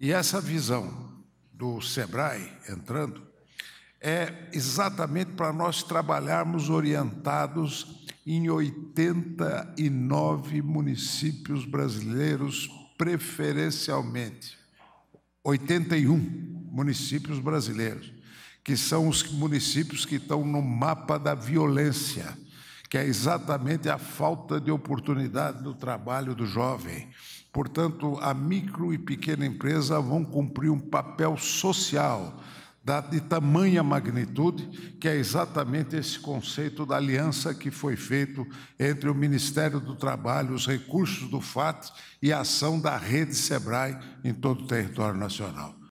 E essa visão do SEBRAE entrando é exatamente para nós trabalharmos orientados em 89 municípios brasileiros, preferencialmente. 81 municípios brasileiros, que são os municípios que estão no mapa da violência, que é exatamente a falta de oportunidade do trabalho do jovem. Portanto, a micro e pequena empresa vão cumprir um papel social de tamanha magnitude, que é exatamente esse conceito da aliança que foi feito entre o Ministério do Trabalho, os recursos do FAT e a ação da rede SEBRAE em todo o território nacional.